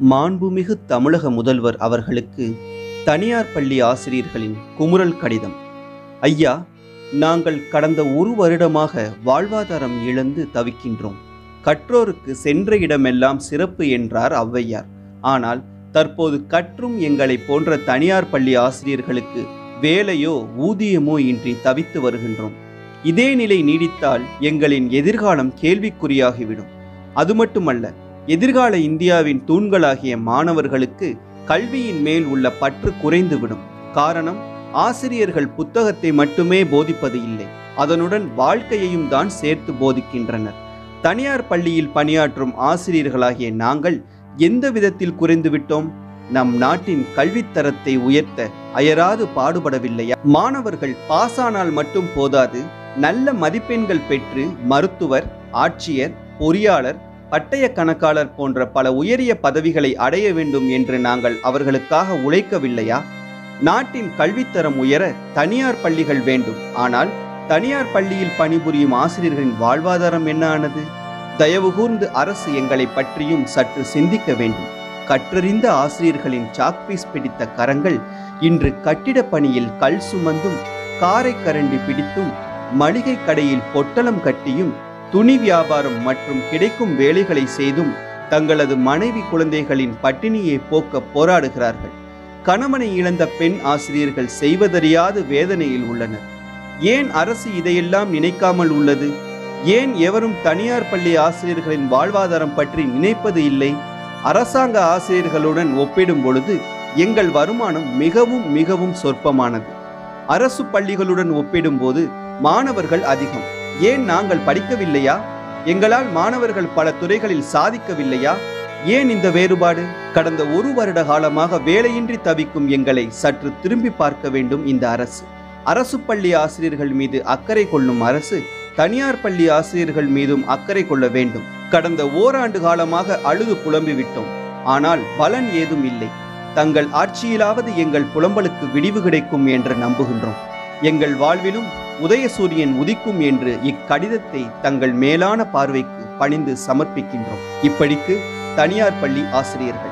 மாண்புமிகு தமிழக முதல்வர் அவர்களுக்கு தனியார் பள்ளி ஆசிரியர்களின் குமுறல் கடிதம். ஐயா நாங்கள் கடந்த ஒரு வருடமாக வாழ்வாதாரம் இழந்து தவிக்கின்றோம். கற்றோருக்கு சென்ற இடமெல்லாம் சிறப்பு என்றார் ஔவையார். ஆனால் தற்போது கற்றும் எங்களை போன்ற தனியார் பள்ளி ஆசிரியர்களுக்கு வேலையோ ஊதியமோ இன்றி தவித்து வருகின்றோம். இதே நிலை நீடித்தால் எங்களின் எதிர்காலம் கேள்விக்குறியாகிவிடும். அது மட்டுமல்ல எதிர்கால இந்தியாவின் தூண்களாகிய மாணவர்களுக்கு கல்வியின் மேல் உள்ள பற்று குறைந்துவிடும். காரணம் ஆசிரியர்கள் புத்தகத்தை மட்டுமே போதிப்பது இல்லை. அதனுடன் வாழ்க்கையையும் தான் சேர்த்து போதிக்கின்றனர். தனியார் பள்ளியில் பணியாற்றும் ஆசிரியர்களாகிய நாங்கள் எந்த விதத்தில் குறைந்து விட்டோம்? நம் நாட்டின் கல்வித்தரத்தை உயர்த்த அயராது பாடுபடவில்லையா? மாணவர்கள் பாசானால் மட்டும் போதாது நல்ல மதிப்பெண்கள் பெற்று மருத்துவர் ஆட்சியர் பொறியாளர் பட்டய கணக்காளர் போன்ற பல உயரிய பதவிகளை அடைய வேண்டும் என்று நாங்கள் அவர்களுக்காக உழைக்கவில்லையா? நாட்டின் கல்வித்தரம் உயர தனியார் பள்ளிகள் வேண்டும். ஆனால் தனியார் பள்ளியில் பணிபுரியும் ஆசிரியர்களின் வாழ்வாதாரம் என்ன ஆனது? தயவு கூர்ந்து அரசு எங்களை பற்றியும் சற்று சிந்திக்க வேண்டும். கற்றறிந்த ஆசிரியர்களின் சாக்பீஸ் பிடித்த கரங்கள் இன்று கட்டிட பணியில் கல் சுமந்தும் காரை கரண்டி பிடித்தும் மளிகை கடையில் பொட்டலம் கட்டியும் துணி வியாபாரம் மற்றும் கிடைக்கும் வேலைகளை செய்தும் தங்களது மனைவி குழந்தைகளின் பட்டினியை போக்க போராடுகிறார்கள். கணவனை இழந்த பெண் ஆசிரியர்கள் செய்வதறியாது வேதனையில் உள்ளனர். ஏன் அரசு இதையெல்லாம் நினைக்காமல் உள்ளது? ஏன் எவரும் தனியார் பள்ளி ஆசிரியர்களின் வாழ்வாதாரம் பற்றி நினைப்பது இல்லை? அரசாங்க ஆசிரியர்களுடன் ஒப்பிடும் பொழுது எங்கள் வருமானம் மிகவும் மிகவும் சொற்பமானது. அரசு பள்ளிகளுடன் ஒப்பிடும்போது மாணவர்கள் அதிகம். ஏன் நாங்கள் படிக்கவில்லையா? எங்களால் மாணவர்கள் பல துறைகளில் சாதிக்கவில்லையா? ஏன் இந்த வேறுபாடு? கடந்த ஒரு வருட காலமாக வேலையின்றி தவிக்கும் எங்களை சற்று திரும்பி பார்க்க வேண்டும் இந்த அரசு. அரசு பள்ளி ஆசிரியர்கள் மீது அக்கறை கொள்ளும் அரசு தனியார் பள்ளி ஆசிரியர்கள் மீதும் அக்கறை கொள்ள வேண்டும். கடந்த ஓராண்டு காலமாக அழுது புலம்பிவிட்டோம். ஆனால் பலன் ஏதும் இல்லை. தங்கள் ஆட்சியிலாவது எங்கள் புலம்பலுக்கு விடிவு கிடைக்கும் என்று நம்புகின்றோம். எங்கள் வாழ்விலும் உதயசூரியன் உதிக்கும் என்று இக்கடிதத்தை தங்கள் மேலான பார்வைக்கு பணிந்து சமர்ப்பிக்கின்றோம். இப்படிக்கு தனியார் பள்ளி ஆசிரியர்கள்